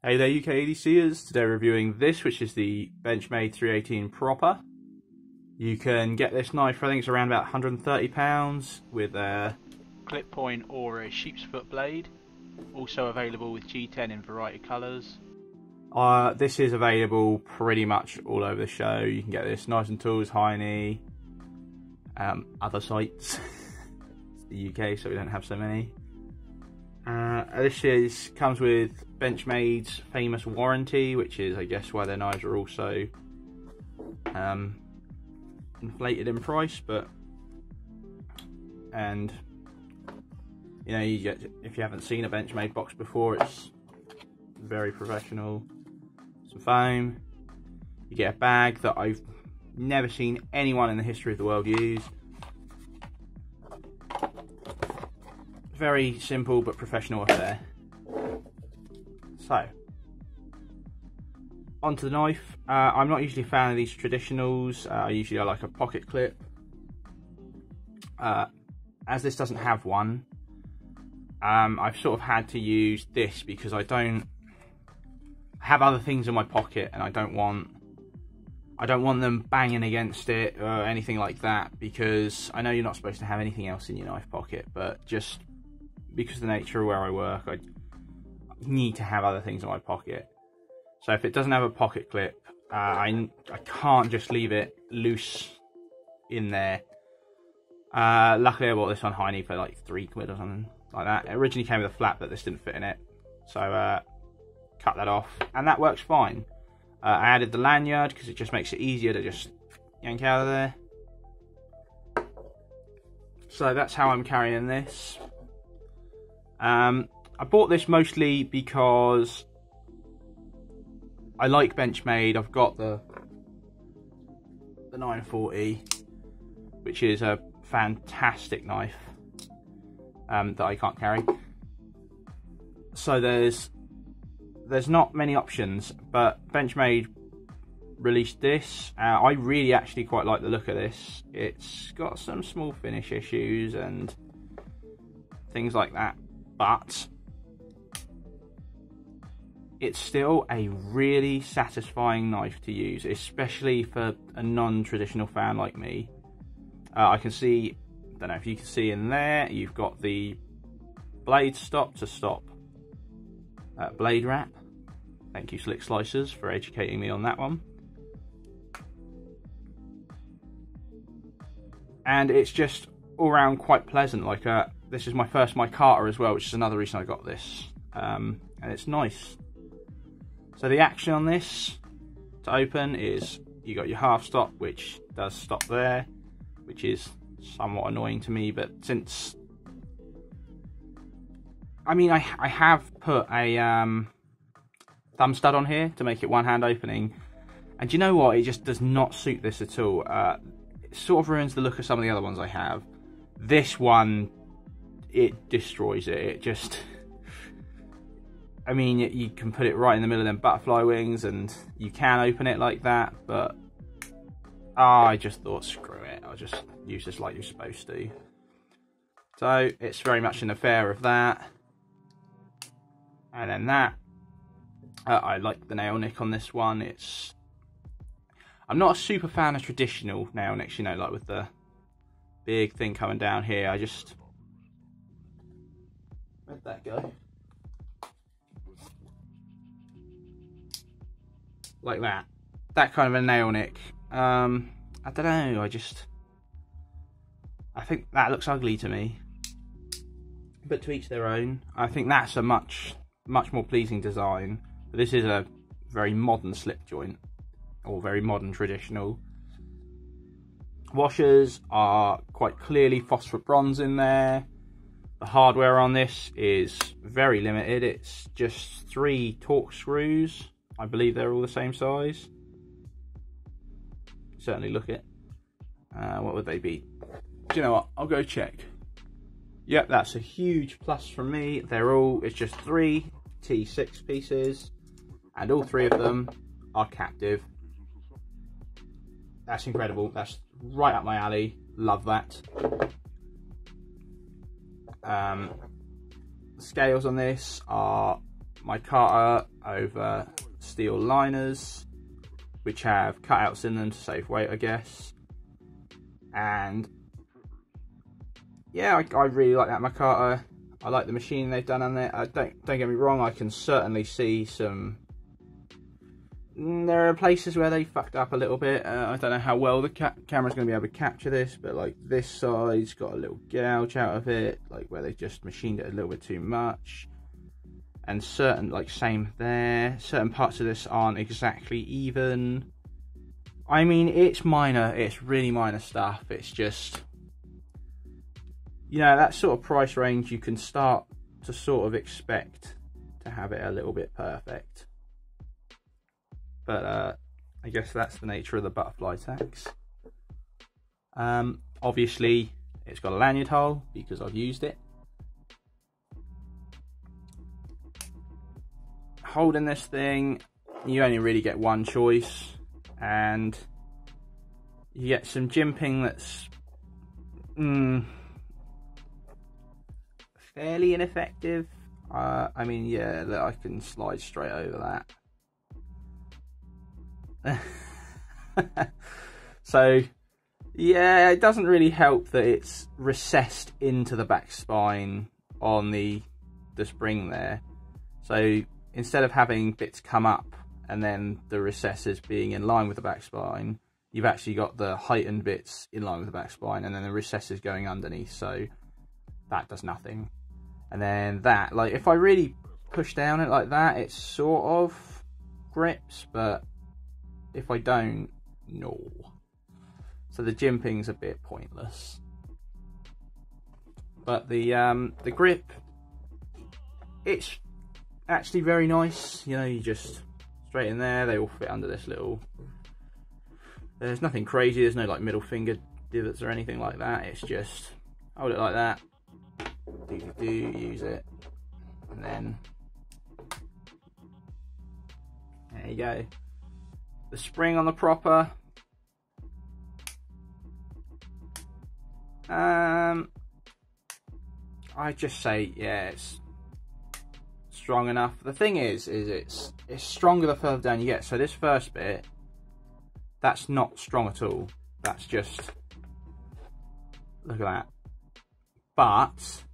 Hey there UK EDCers, today reviewing this which is the Benchmade 318 Proper. You can get this knife, I think it's around about £130 with a clip point or a sheep's foot blade. Also available with G10 in variety colours. Uh, this is available pretty much all over the show. You can get this Knives and Tools, Heinnie, um, other sites. the UK so we don't have so many. Uh, this is comes with Benchmade's famous warranty, which is, I guess, why their knives are also um, inflated in price. But and you know, you get if you haven't seen a Benchmade box before, it's very professional. Some foam. You get a bag that I've never seen anyone in the history of the world use. Very simple but professional affair. So, onto the knife. Uh, I'm not usually a fan of these traditionals. Uh, usually like a pocket clip. Uh, as this doesn't have one, um, I've sort of had to use this because I don't have other things in my pocket and I don't want I don't want them banging against it or anything like that because I know you're not supposed to have anything else in your knife pocket, but just because of the nature of where I work, I need to have other things in my pocket. So if it doesn't have a pocket clip, uh, I, I can't just leave it loose in there. Uh, luckily I bought this on Heinnie for like three quid or something like that. It originally came with a flap, but this didn't fit in it. So uh, cut that off, and that works fine. Uh, I added the lanyard because it just makes it easier to just yank out of there. So that's how I'm carrying this. Um, I bought this mostly because I like Benchmade. I've got the the 940, which is a fantastic knife um, that I can't carry. So there's there's not many options, but Benchmade released this. Uh, I really actually quite like the look of this. It's got some small finish issues and things like that but it's still a really satisfying knife to use, especially for a non-traditional fan like me. Uh, I can see, I don't know if you can see in there, you've got the blade stop to stop uh, blade wrap. Thank you Slick Slicers for educating me on that one. And it's just all around quite pleasant, like a, this is my first micarta as well, which is another reason I got this. Um, and it's nice. So the action on this to open is you got your half stop, which does stop there, which is somewhat annoying to me, but since I mean, I, I have put a um, thumb stud on here to make it one hand opening. And you know what? It just does not suit this at all. Uh, it sort of ruins the look of some of the other ones I have. This one it destroys it. It just, I mean, you can put it right in the middle of them butterfly wings, and you can open it like that. But oh, I just thought, screw it. I'll just use this like you're supposed to. So it's very much an affair of that. And then that, uh, I like the nail nick on this one. It's, I'm not a super fan of traditional nail nicks, you know, like with the big thing coming down here. I just, Where'd that go? Like that. That kind of a nail nick. Um, I don't know, I just... I think that looks ugly to me. But to each their own. I think that's a much, much more pleasing design. This is a very modern slip joint. Or very modern traditional. Washers are quite clearly phosphor bronze in there. The hardware on this is very limited. It's just three Torx screws. I believe they're all the same size. Certainly look it. Uh, what would they be? Do you know what? I'll go check. Yep, that's a huge plus from me. They're all, it's just three T6 pieces, and all three of them are captive. That's incredible. That's right up my alley. Love that. Um, scales on this are micarta over steel liners, which have cutouts in them to save weight, I guess. And yeah, I, I really like that micarta. I like the machine they've done on it. I don't don't get me wrong. I can certainly see some. Mm, there are places where they fucked up a little bit. Uh, I don't know how well the ca camera's going to be able to capture this, but like this side's got a little gouge out of it, like where they just machined it a little bit too much. And certain, like same there, certain parts of this aren't exactly even. I mean, it's minor. It's really minor stuff. It's just you know, that sort of price range, you can start to sort of expect to have it a little bit perfect. But uh, I guess that's the nature of the butterfly tax. Um, obviously, it's got a lanyard hole because I've used it. Holding this thing, you only really get one choice, and you get some jimping that's. Mm, fairly ineffective. Uh, I mean, yeah, I can slide straight over that. so, yeah, it doesn't really help that it's recessed into the back spine on the the spring there. So instead of having bits come up and then the recesses being in line with the back spine, you've actually got the heightened bits in line with the back spine and then the recesses going underneath. So that does nothing and then that like if I really push down it like that it sort of grips but if I don't no. So the jimping's a bit pointless. But the um the grip it's actually very nice. You know you just straight in there they all fit under this little there's nothing crazy there's no like middle finger divots or anything like that. It's just hold it like that do do do use it and then there you go the spring on the proper. um I just say yeah it's strong enough. The thing is is it's it's stronger the further down you get. So this first bit that's not strong at all. That's just look at that. But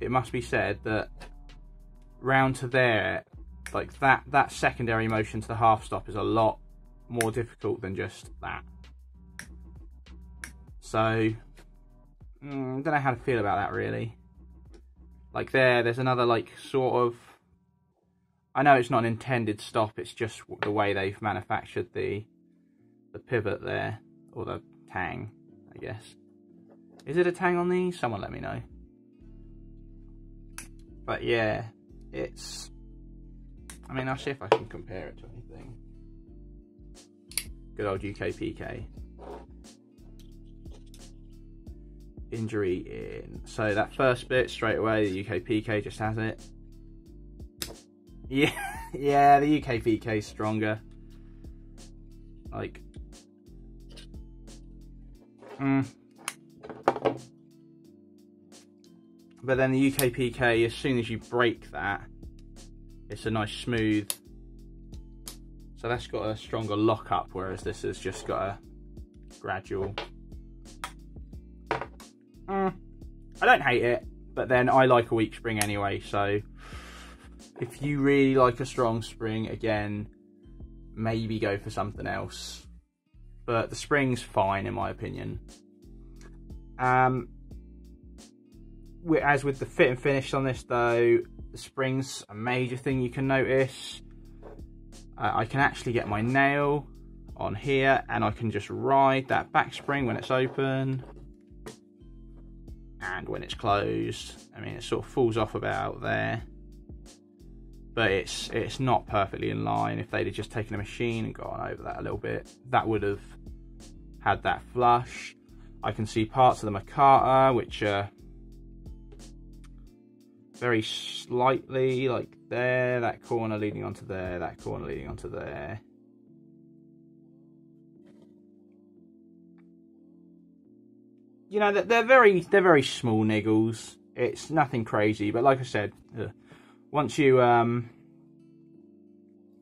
it must be said that round to there, like that, that secondary motion to the half stop is a lot more difficult than just that. So, mm, I don't know how to feel about that really. Like there, there's another like sort of. I know it's not an intended stop. It's just the way they've manufactured the the pivot there or the tang, I guess. Is it a tang on these? Someone let me know. But yeah, it's. I mean, I'll see if I can compare it to anything. Good old UKPK. Injury in. So that first bit straight away, the UKPK just has it. Yeah, yeah, the UKPK is stronger. Like. Hmm. But then the UKPK, as soon as you break that, it's a nice smooth. So that's got a stronger lockup, whereas this has just got a gradual. Mm, I don't hate it, but then I like a weak spring anyway, so if you really like a strong spring, again, maybe go for something else. But the spring's fine in my opinion. Um, as with the fit and finish on this though, the spring's a major thing you can notice. Uh, I can actually get my nail on here and I can just ride that back spring when it's open and when it's closed. I mean, it sort of falls off about there, but it's it's not perfectly in line. If they'd have just taken a machine and gone over that a little bit, that would have had that flush. I can see parts of the micarta, which are very slightly, like there, that corner leading onto there, that corner leading onto there. You know, they're very, they're very small niggles. It's nothing crazy, but like I said, once you, um,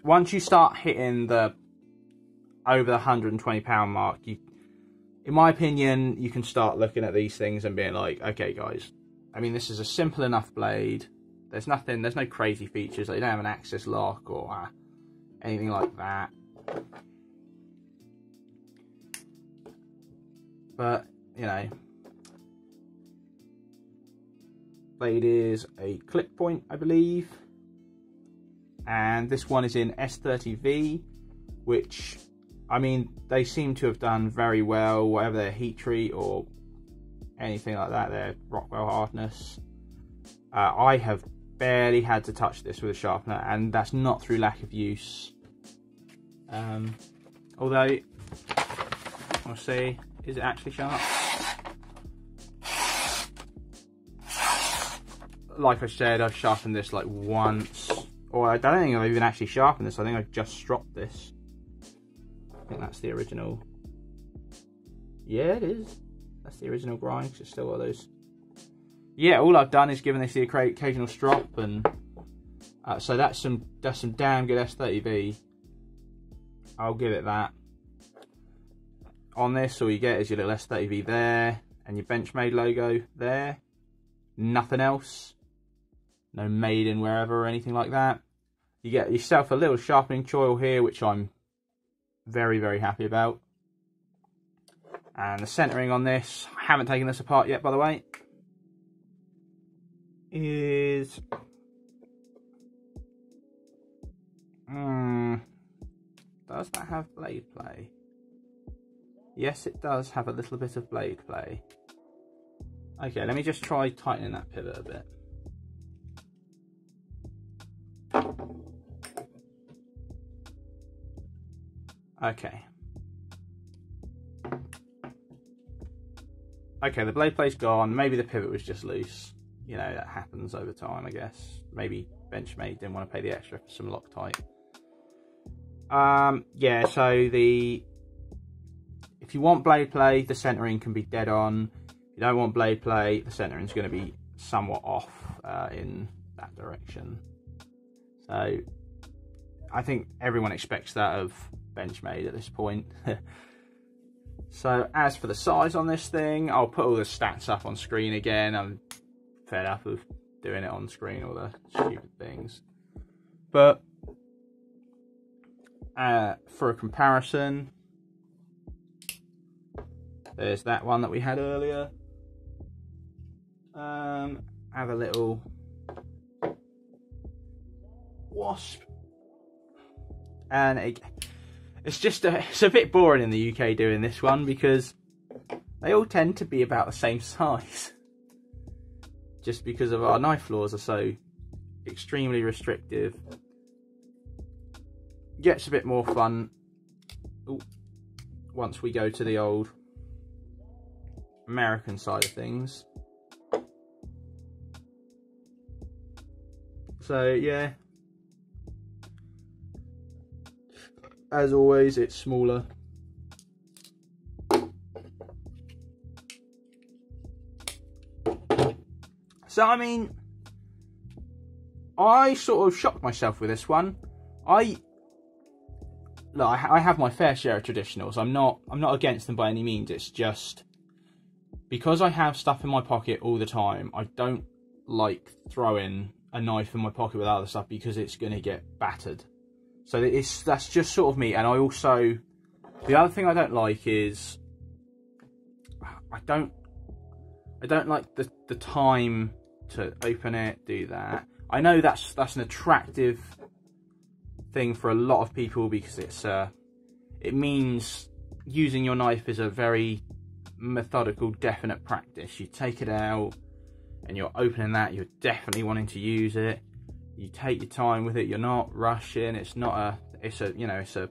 once you start hitting the over the 120 pound mark, you, in my opinion, you can start looking at these things and being like, okay, guys, I mean, this is a simple enough blade. There's nothing, there's no crazy features. Like you don't have an AXIS lock or uh, anything like that. But, you know, blade is a clip point, I believe. And this one is in S30V, which, I mean, they seem to have done very well, whatever their heat treat or anything like that, there, Rockwell hardness. Uh, I have barely had to touch this with a sharpener, and that's not through lack of use. Um, although, we'll see, is it actually sharp? Like I said, I've sharpened this like once, or I don't think I've even actually sharpened this, I think I've just stropped this. I think that's the original. Yeah, it is. That's the original grind, because it's still got those. Yeah, all I've done is given this the occasional strop, and uh, so that's some that's some damn good S30V. I'll give it that. On this, all you get is your little S30V there, and your Benchmade logo there. Nothing else. No made in wherever or anything like that. You get yourself a little sharpening choil here, which I'm very, very happy about. And the centering on this, I haven't taken this apart yet, by the way, is... Hmm, does that have blade play? Yes, it does have a little bit of blade play. Okay, let me just try tightening that pivot a bit. Okay. Okay, the blade play's gone. Maybe the pivot was just loose. You know, that happens over time, I guess. Maybe Benchmade didn't want to pay the extra for some Loctite. Um, yeah, so the... If you want blade play, the centering can be dead on. If you don't want blade play, the centering is going to be somewhat off uh, in that direction. So, I think everyone expects that of Benchmade at this point. so as for the size on this thing, I'll put all the stats up on screen again. I'm fed up of doing it on screen, all the stupid things. But uh, for a comparison, there's that one that we had earlier. Um, have a little wasp and it, it's just a, it's a bit boring in the UK doing this one because they all tend to be about the same size. Just because of our knife laws are so extremely restrictive. Gets a bit more fun ooh, once we go to the old American side of things. So yeah, as always, it's smaller. So, I mean, I sort of shocked myself with this one. I look, I, have my fair share of traditionals. I'm not, I'm not against them by any means. It's just because I have stuff in my pocket all the time. I don't like throwing a knife in my pocket with other stuff because it's going to get battered. So it's that's just sort of me. And I also the other thing I don't like is I don't I don't like the the time to open it, do that. I know that's that's an attractive thing for a lot of people because it's uh it means using your knife is a very methodical, definite practice. You take it out and you're opening that, you're definitely wanting to use it you take your time with it you're not rushing it's not a it's a you know it's a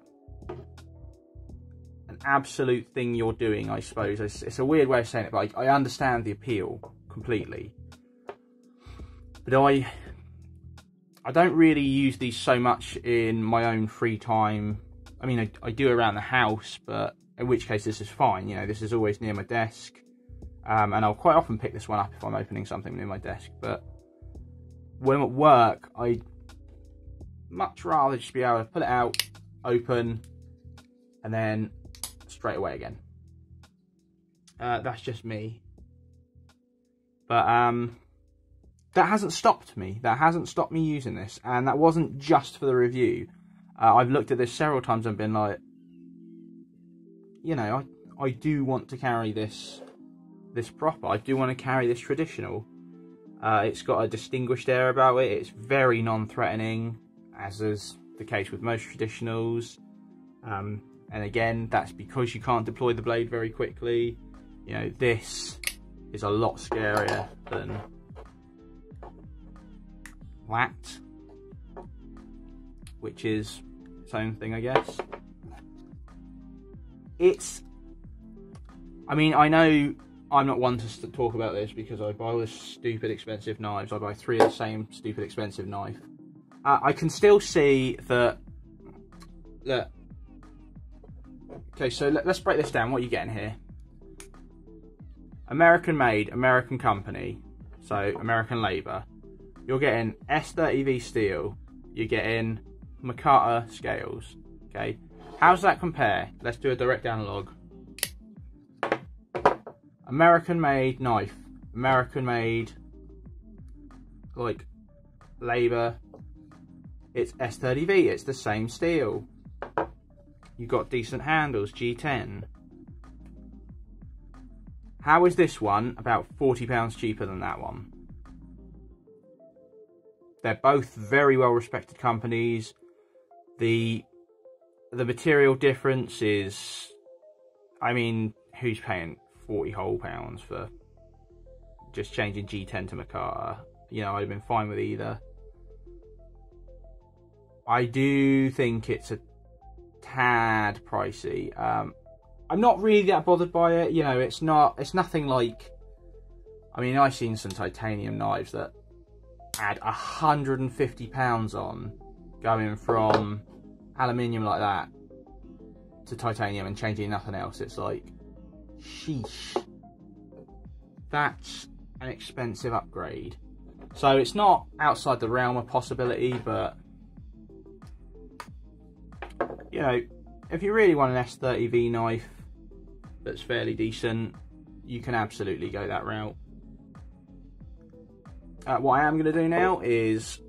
an absolute thing you're doing i suppose. It's, it's a weird way of saying it but I, I understand the appeal completely. But i i don't really use these so much in my own free time. I mean I, I do around the house but in which case this is fine you know this is always near my desk. Um, and i'll quite often pick this one up if i'm opening something near my desk but when I'm at work, I much rather just be able to pull it out, open, and then straight away again. Uh, that's just me. But um, that hasn't stopped me. That hasn't stopped me using this. And that wasn't just for the review. Uh, I've looked at this several times and been like, you know, I, I do want to carry this this proper. I do want to carry this traditional. Uh, it's got a distinguished air about it. It's very non-threatening, as is the case with most traditionals. Um, and again, that's because you can't deploy the blade very quickly. You know, this is a lot scarier than that, which is its own thing, I guess. It's, I mean, I know I'm not one to talk about this because I buy all this stupid expensive knives. I buy three of the same stupid expensive knife. Uh, I can still see that, that, okay, so let, let's break this down. What are you getting here? American made, American company, so American labour. You're getting S30V steel, you're getting micarta scales, okay? How does that compare? Let's do a direct analog. American made knife, American made like labour. It's S30V, it's the same steel. You've got decent handles, G10. How is this one about £40 cheaper than that one? They're both very well respected companies. The the material difference is I mean, who's paying 40 whole pounds for just changing G10 to micarta? You know, I'd have been fine with either. I do think it's a tad pricey. Um, I'm not really that bothered by it. You know, it's not. It's nothing like. I mean, I've seen some titanium knives that add 150 pounds on, going from aluminium like that to titanium and changing nothing else. It's like, sheesh. That's an expensive upgrade. So it's not outside the realm of possibility, but you know, if you really want an S30V knife that's fairly decent, you can absolutely go that route. Uh, what I am going to do now is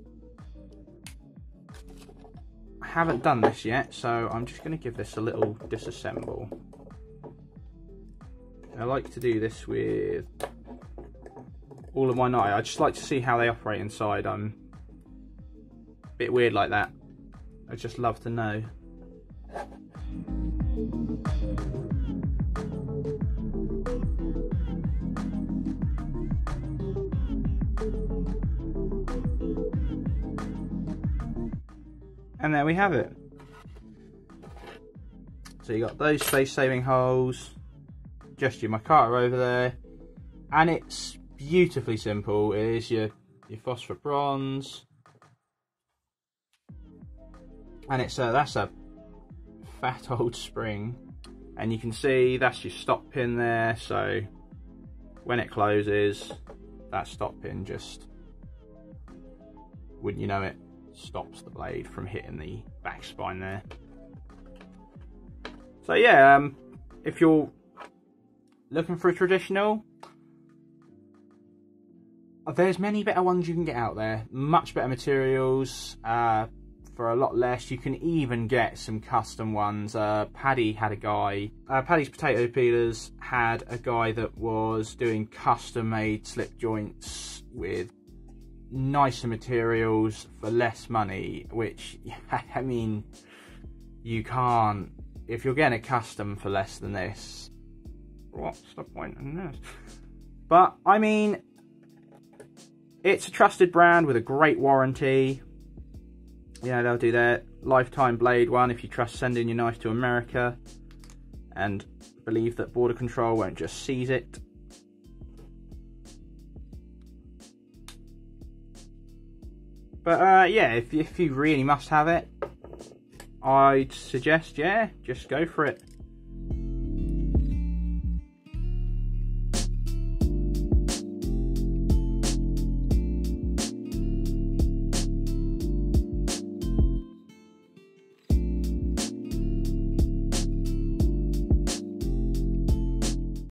I haven't done this yet, so I'm just going to give this a little disassemble. I like to do this with all of my knives. I just like to see how they operate inside. I'm a bit weird like that. I just love to know. And there we have it. So you got those space saving holes, just your micarta over there, and it's beautifully simple. It is your, your phosphor bronze, and it's a, that's a fat old spring, and you can see that's your stop pin there, so when it closes, that stop pin just, wouldn't you know it, stops the blade from hitting the back spine there. So yeah, um, if you're looking for a traditional, there's many better ones you can get out there. Much better materials uh, for a lot less. You can even get some custom ones. Uh, Paddy had a guy, uh, Paddy's Potato Peelers had a guy that was doing custom made slip joints with nicer materials for less money, which, I mean, you can't, if you're getting a custom for less than this, what's the point in this? But, I mean, it's a trusted brand with a great warranty. Yeah, they'll do their lifetime blade one if you trust sending your knife to America and believe that border control won't just seize it. But uh, yeah, if, if you really must have it, I'd suggest, yeah, just go for it.